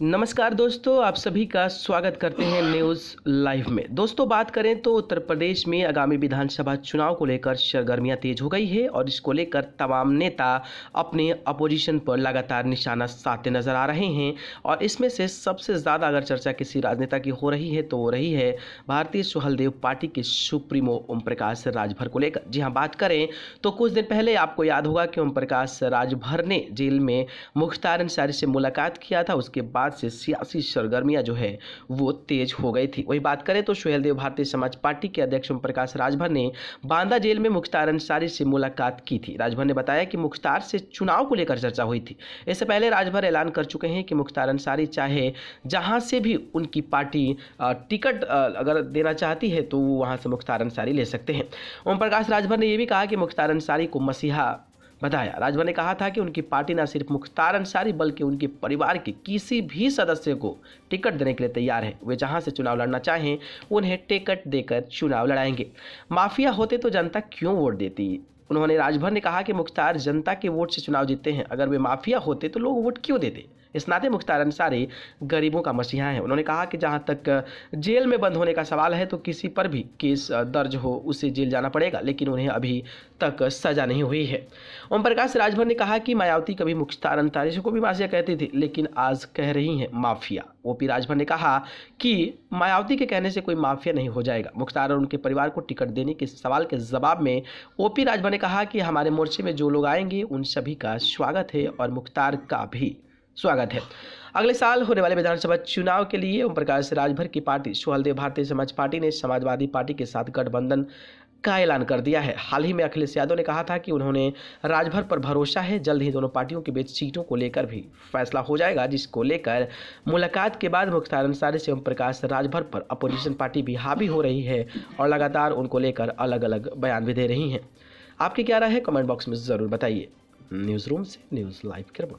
नमस्कार दोस्तों, आप सभी का स्वागत करते हैं न्यूज़ लाइव में। दोस्तों, बात करें तो उत्तर प्रदेश में आगामी विधानसभा चुनाव को लेकर सरगर्मियाँ तेज हो गई है और इसको लेकर तमाम नेता अपने अपोजिशन पर लगातार निशाना साधते नज़र आ रहे हैं। और इसमें से सबसे ज़्यादा अगर चर्चा किसी राजनेता की हो रही है तो वो रही है भारतीय सुहलदेव पार्टी के सुप्रीमो ओम प्रकाश राजभर को लेकर। जी हाँ बात करें तो कुछ दिन पहले आपको याद होगा कि ओम प्रकाश राजभर ने जेल में मुख्तार अंसारी से मुलाकात किया था। उसके बाद बाद से सियासी सरगर्मियाँ जो है, वो तेज हो गई थी। वही बात करें तो सुहेल देव भारतीय समाज पार्टी के अध्यक्ष ओम प्रकाश राजभर ने बांदा जेल में मुख्तार अंसारी से मुलाकात की थी। राजभर ने बताया कि मुख्तार से चुनाव को लेकर चर्चा हुई थी। इससे पहले राजभर ऐलान कर चुके हैं कि मुख्तार अंसारी चाहे जहाँ से भी उनकी पार्टी टिकट अगर देना चाहती है तो वहाँ से मुख्तार अंसारी ले सकते हैं। ओम प्रकाश राजभर ने यह भी कहा कि मुख्तार अंसारी को मसीहा बताया राजभर ने कहा था कि उनकी पार्टी न सिर्फ़ मुख्तार अंसारी, बल्कि उनके परिवार के किसी भी सदस्य को टिकट देने के लिए तैयार है। वे जहाँ से चुनाव लड़ना चाहें, उन्हें टिकट देकर चुनाव लड़ाएँगे। माफिया होते तो जनता क्यों वोट देती? उन्होंने राजभर ने कहा कि मुख्तार जनता के वोट से चुनाव जीतते हैं। अगर वे माफिया होते तो लोग वोट क्यों देते? इस नाते मुख्तार अंसारी गरीबों का मसीहा है। उन्होंने कहा कि जहाँ तक जेल में बंद होने का सवाल है तो किसी पर भी केस दर्ज हो, उसे जेल जाना पड़ेगा, लेकिन उन्हें अभी तक सजा नहीं हुई है। ओम प्रकाश राजभर ने कहा कि मायावती कभी मुख्तार अंसारी को भी माफिया कहती थी, लेकिन आज कह रही हैं, माफिया। ओ पी राजभर ने कहा कि मायावती के कहने से कोई माफिया नहीं हो जाएगा। मुख्तार और उनके परिवार को टिकट देने के सवाल के जवाब में ओ पी राजभर ने कहा कि हमारे मोर्चे में जो लोग आएँगे, उन सभी का स्वागत है और मुख्तार का भी। स्वागत है। अगले साल होने वाले विधानसभा चुनाव के लिए ओम प्रकाश राजभर की पार्टी सुहलदेव भारतीय समाज पार्टी ने समाजवादी पार्टी के साथ गठबंधन का ऐलान कर दिया है। हाल ही में अखिलेश यादव ने कहा था कि उन्होंने राजभर पर भरोसा है, जल्द ही दोनों पार्टियों के बीच सीटों को लेकर भी फैसला हो जाएगा, जिसको लेकर मुलाकात के बाद मुख्तार अंसारी से ओम प्रकाश राजभर पर अपोजिशन पार्टी भी हावी हो रही है और लगातार उनको लेकर अलग अलग बयान भी दे रही हैं। आपकी क्या राय है? कमेंट बॉक्स में ज़रूर बताइए। न्यूज़ रूम से न्यूज़ लाइव करवा